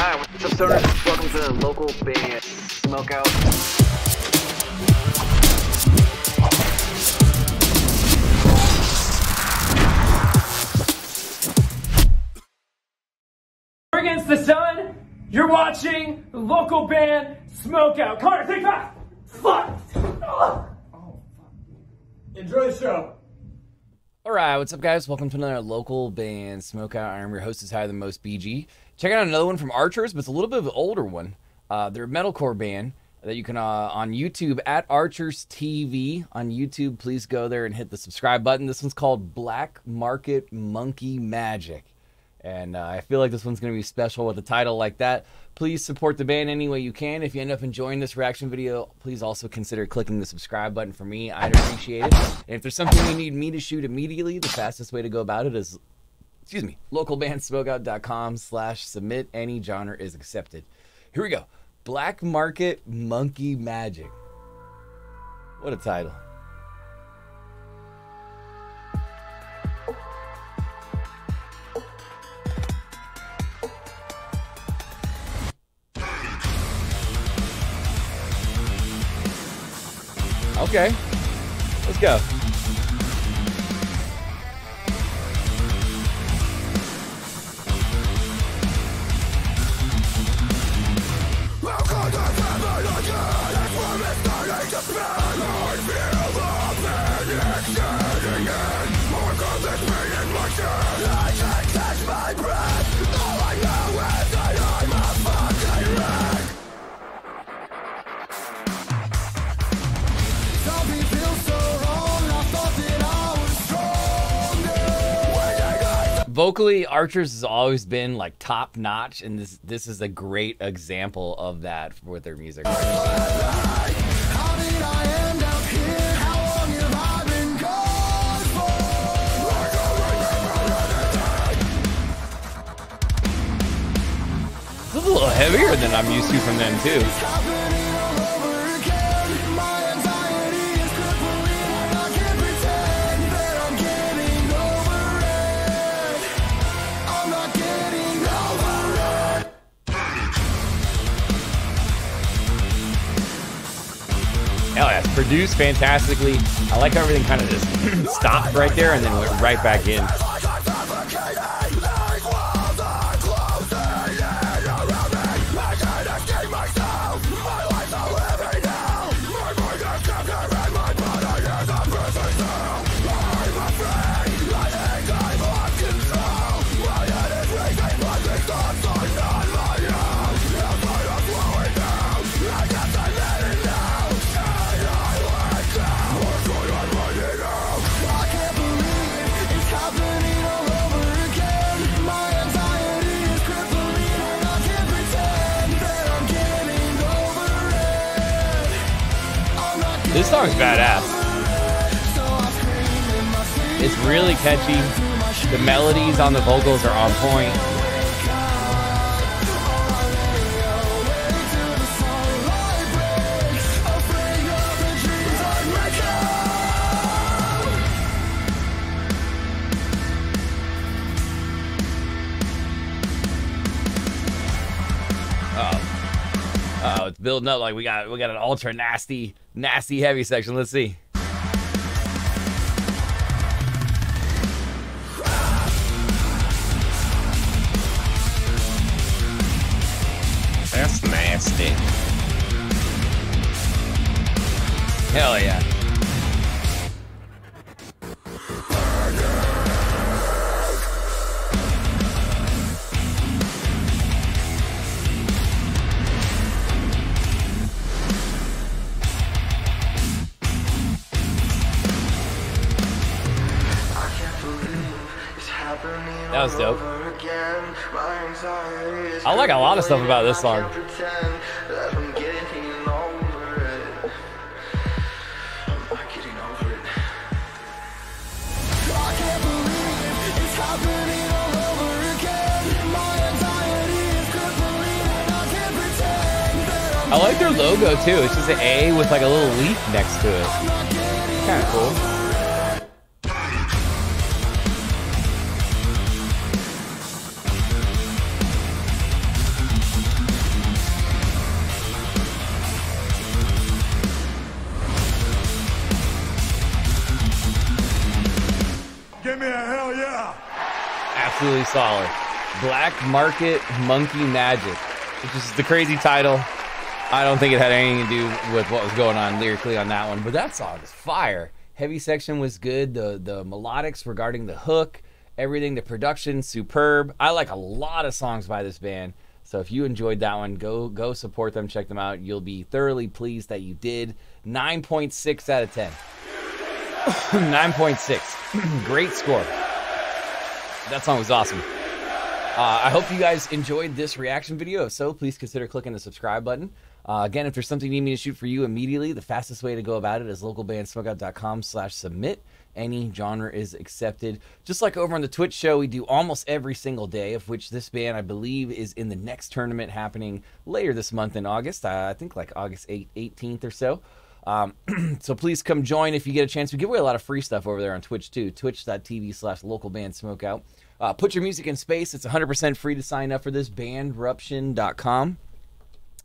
Hi, what's up, stoners? Welcome to the local band Smokeout. Against the sun. You're watching the local band Smokeout. Connor, take five. Oh, fuck. Enjoy the show. All right, what's up, guys? Welcome to another local band, Smokeout. I'm your host, is higher than most BG. Check out another one from Archers, but it's a little bit of an older one. Uh, they're a metalcore band that you can uh, on YouTube at Archers TV on YouTube. Please go there and hit the subscribe button. This one's called Black Market Monkey Magic, and uh, I feel like this one's going to be special with a title like that. Please support the band any way you can. If you end up enjoying this reaction video, please also consider clicking the subscribe button for me. I'd appreciate it. And if there's something you need me to shoot immediately, the fastest way to go about it is excuse me, localbandsmokeout.com slash submit any genre is accepted. Here we go. Black Market Monkey Magic. What a title. Okay. Let's go. Vocally archers has always been like top notch and this this is a great example of that with their music. It's a little heavier than i'm used to from them too Hell yeah, it's produced fantastically. I like how everything kind of just stopped right there and then went right back in. This song's badass. It's really catchy. The melodies on the vocals are on point. Building up like we got we got an ultra nasty, nasty heavy section. Let's see. That was dope. I like a lot of stuff about this song. I like their logo too. It's just an A with like a little leaf next to it. Kind of cool. Absolutely solid. Black Market Monkey Magic, which is the crazy title. I don't think it had anything to do with what was going on lyrically on that one, but that song is fire. Heavy section was good. The the melodics regarding the hook, everything, the production, superb. I like a lot of songs by this band. So if you enjoyed that one, go go support them, check them out. You'll be thoroughly pleased that you did. 9.6 out of 10. 9.6. Great score. That song was awesome. Uh, I hope you guys enjoyed this reaction video. If so, please consider clicking the subscribe button. Uh, again, if there's something you need me to shoot for you immediately, the fastest way to go about it is localbandsmokeout.com slash submit. Any genre is accepted. Just like over on the Twitch show, we do almost every single day, of which this band, I believe, is in the next tournament happening later this month in August. Uh, I think like August 8, 18th or so. Um, so please come join if you get a chance. We give away a lot of free stuff over there on Twitch too. Twitch.tv slash local band smokeout. Uh, put your music in space. It's 100% free to sign up for this. Bandruption.com.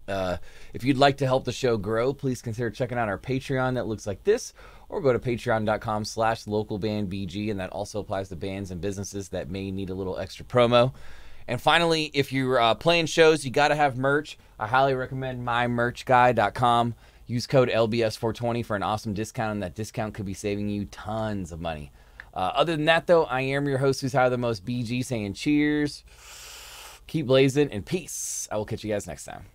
Uh, if you'd like to help the show grow, please consider checking out our Patreon that looks like this, or go to patreon.com slash localbandbg, and that also applies to bands and businesses that may need a little extra promo. And finally, if you're uh, playing shows, you got to have merch. I highly recommend mymerchguy.com. Use code LBS420 for an awesome discount, and that discount could be saving you tons of money. Uh, other than that, though, I am your host who's higher the most BG saying cheers, keep blazing, and peace. I will catch you guys next time.